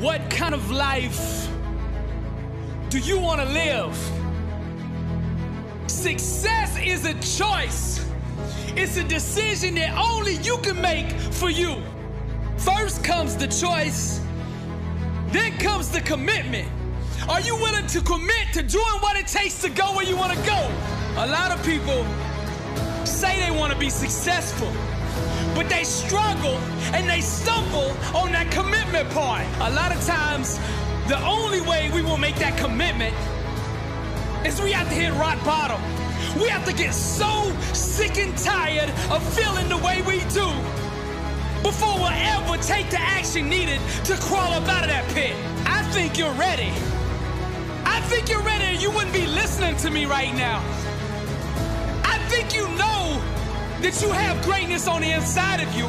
What kind of life do you want to live? Success is a choice. It's a decision that only you can make for you. First comes the choice, then comes the commitment. Are you willing to commit to doing what it takes to go where you want to go? A lot of people say they want to be successful, but they struggle and they stumble on that commitment part. A lot of times, the only way we will make that commitment is we have to hit rock bottom. We have to get so sick and tired of feeling the way we do before we'll ever take the action needed to crawl up out of that pit. I think you're ready. I think you're ready you wouldn't be listening to me right now. I think you know that you have greatness on the inside of you.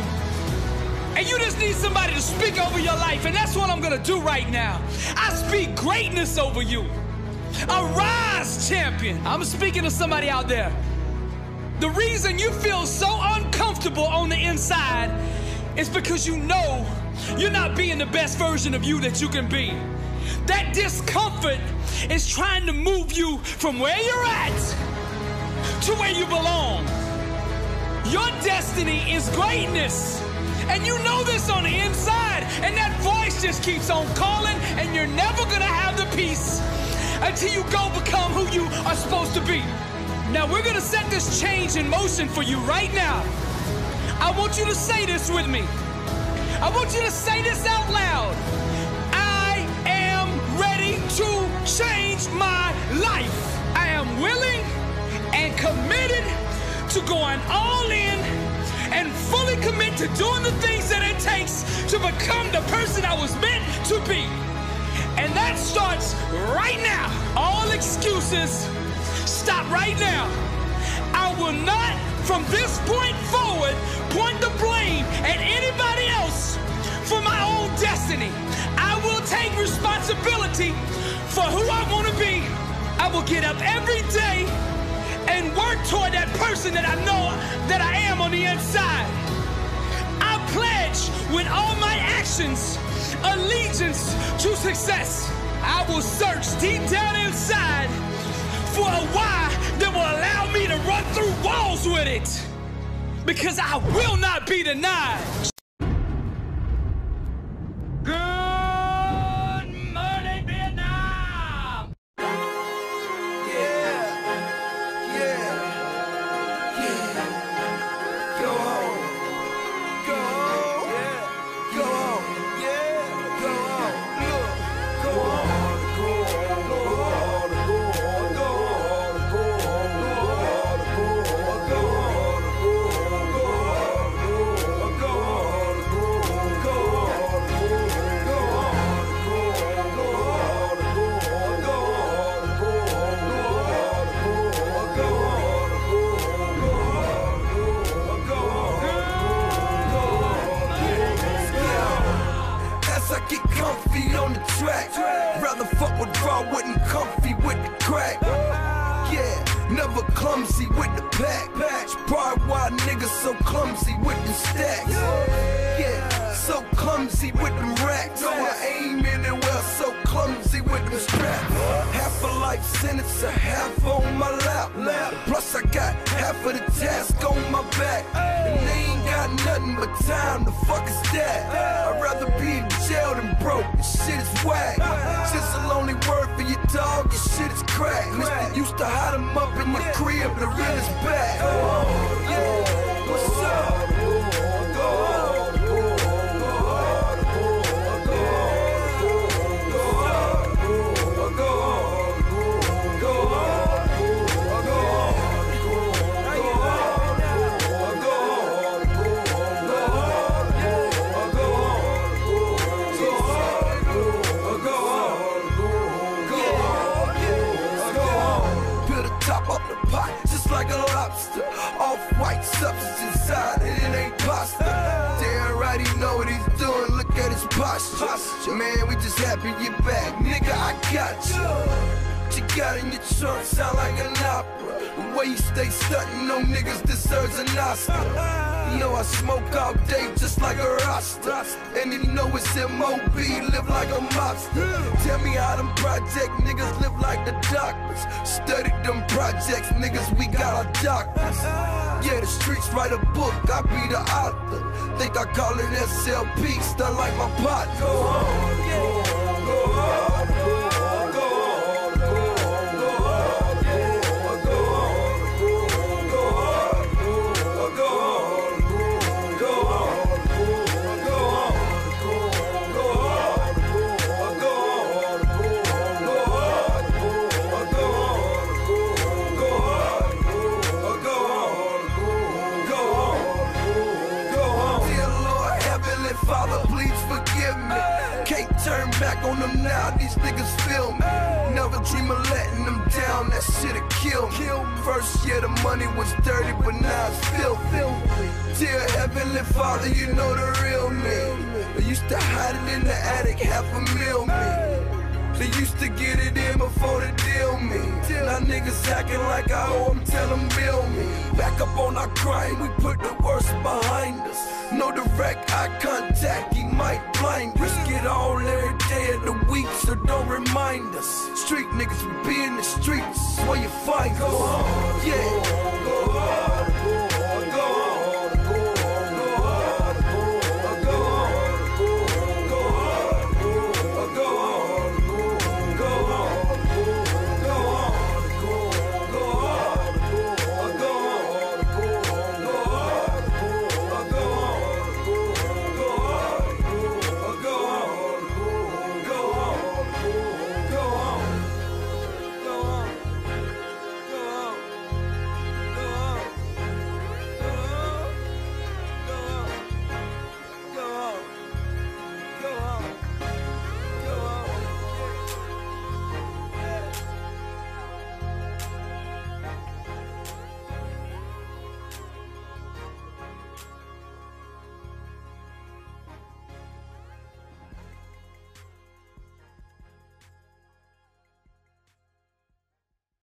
And you just need somebody to speak over your life. And that's what I'm going to do right now. I speak greatness over you. Arise, champion. I'm speaking to somebody out there. The reason you feel so uncomfortable on the inside is because you know you're not being the best version of you that you can be. That discomfort is trying to move you from where you're at to where you belong. Your destiny is greatness. And you know this on the inside. And that voice just keeps on calling, and you're never gonna have the peace until you go become who you are supposed to be. Now, we're gonna set this change in motion for you right now. I want you to say this with me. I want you to say this out loud. I am ready to change my life. I am willing and committed to going all in and fully commit to doing the things that it takes to become the person I was meant to be. And that starts right now. All excuses stop right now. I will not, from this point forward, point the blame at anybody else for my own destiny. I will take responsibility for who I want to be. I will get up every day work toward that person that I know that I am on the inside. I pledge with all my actions allegiance to success. I will search deep down inside for a why that will allow me to run through walls with it. Because I will not be denied. Never clumsy with the pack. Patch, probably why niggas so clumsy with the stacks. Yeah, so clumsy with them racks. No, I aim anywhere, so clumsy with them straps. Half a life sentence, a half on my lap. Plus, I got half of the task on my back. And they ain't got nothing but time. The fuck is that? I'd rather be in jail than broke. This shit is whack. Just a lonely word for your dog. Your shit is crack. Mister used to hide him up in my crib. The real is back. Posture. Man, we just happy you're back. Nigga, I got you. You got in your trunk sound like an opera. The way you stay stunting on niggas deserves an Oscar. Know I smoke all day just like a Rasta. And you know it's MOB, live like a mobster. Tell me how them project niggas live like the doctors. Studied them projects, niggas, we got our doctors. Yeah, the streets write a book, I be the author. Think I call it SLP, stun like my pot. Go on, back on them now, these niggas feel me. Never dream of letting them down, that shit'll kill me. First year the money was dirty, but now it's filthy. Dear Heavenly Father, you know the real me. I used to hide it in the attic, half a mil me. They used to get it in before they deal me. Now niggas acting like I owe them, tell them bill me. Back up on our crime, we put the worst behind us. No direct eye contact, might blame. Risk it all every day of the week, so don't remind us. Street niggas, we be in the streets, where you find us. Go on, yeah. Go on.